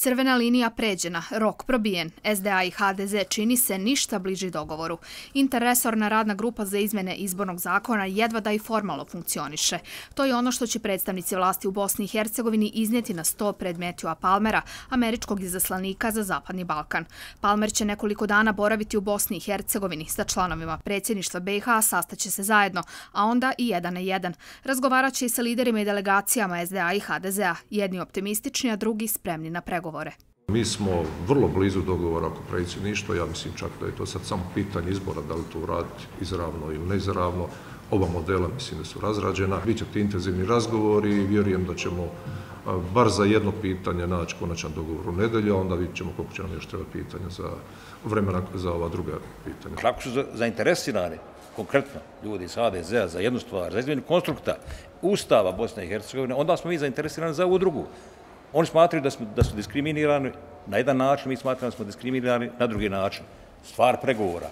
Crvena linija pređena, rok probijen. SDA i HDZ čini se ništa bliži dogovoru. Interresorna radna grupa za izmene izbornog zakona jedva da i formalno funkcioniše. To je ono što će predstavnici vlasti u Bosni i Hercegovini iznijeti na sto pred Metjua Palmera, američkog izaslanika za Zapadni Balkan. Palmer će nekoliko dana boraviti u Bosni i Hercegovini sa članovima predsjedništva BiH, sastaće se zajedno, a onda i jedan na jedan. Razgovarat će i sa liderima i delegacijama SDA i HDZ-a, jedni optimistični, a drugi spremni na pregovor pregovore. Mi smo vrlo blizu dogovora oko predsjedništva, ja mislim čak da je to sad samo pitanje izbora da li to uraditi izravno ili neizravno. Oba modela mislim da su razrađena. Biće ti intenzivni razgovori i vjerujem da ćemo bar za jedno pitanje naći konačan dogovor u nedelju, onda vidjet ćemo koliko će nam još treba pitanja za vremena za ova druga pitanja. Kako su zainteresirani konkretno ljudi iz HDZ-a za jednu stvar, za izmjenu konstrukta Ustava Bosne i Hercegovine, onda smo mi zainteresirani za ovu drugu. Oni smatraju da, smo, da su diskriminirani na jedan način, mi smatramo da smo diskriminirani na drugi način. Stvar pregovora.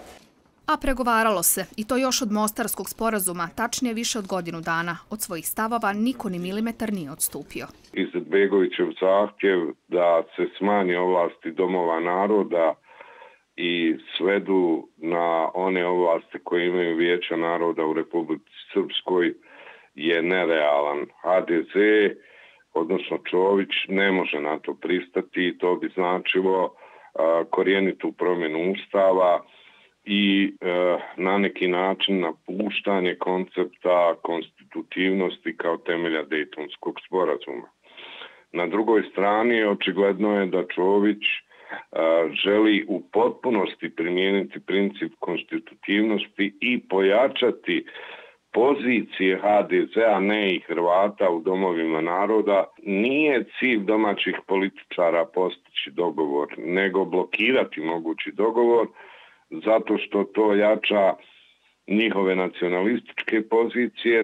A pregovaralo se, i to još od Mostarskog sporazuma, tačnije više od godinu dana. Od svojih stavova niko ni milimetar nije odstupio. Izetbegovićev zahtjev da se smanji ovlasti domova naroda i svedu na one ovlasti koje imaju vijeća naroda u Republici Srpskoj je nerealan. HDZ odnosno Čović, ne može na to pristati i to bi značilo korijenitu promjenu ustava i e, na neki način napuštanje koncepta konstitutivnosti kao temelja Dejtonskog sporazuma. Na drugoj strani očigledno je da Čović e, želi u potpunosti primijeniti princip konstitutivnosti i pojačati pozicije HDZ-a, ne i Hrvata u domovima naroda, nije cilj domaćih političara postići dogovor, nego blokirati mogući dogovor, zato što to jača njihove nacionalističke pozicije.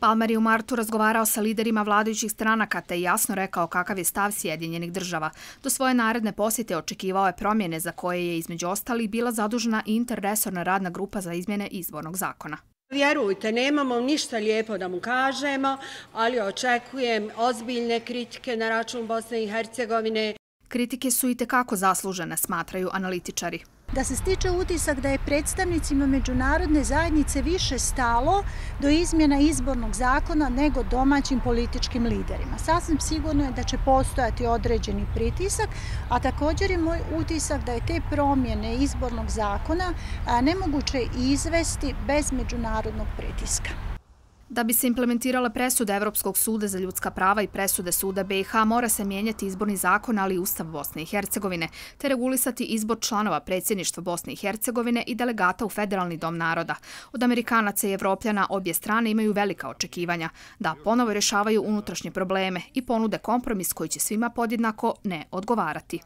Palmer je u martu razgovarao sa liderima vladajućih stranaka te jasno rekao kakav je stav Sjedinjenih država. Do svoje naredne posjete očekivao je promjene za koje je između ostalih bila zadužena interresorna radna grupa za izmjene izbornog zakona. Vjerujte, nemamo ništa lijepo da mu kažemo, ali očekujem ozbiljne kritike na račun Bosne i Hercegovine. Kritike su i tekako zaslužene, smatraju analitičari da se stiče utisak da je predstavnicima međunarodne zajednice više stalo do izmjena izbornog zakona nego domaćim političkim liderima. Sasvim sigurno je da će postojati određeni pritisak, a također je moj utisak da je te promjene izbornog zakona nemoguće izvesti bez međunarodnog pritiska. Da bi se implementirala presuda Evropskog suda za ljudska prava i presude suda BiH, mora se mijenjati izborni zakon, ali i Ustav Bosne i Hercegovine, te regulisati izbor članova predsjedništva Bosne i Hercegovine i delegata u Federalni dom naroda. Od Amerikanaca i Evropljana obje strane imaju velika očekivanja da ponovo rješavaju unutrašnje probleme i ponude kompromis koji će svima podjednako ne odgovarati.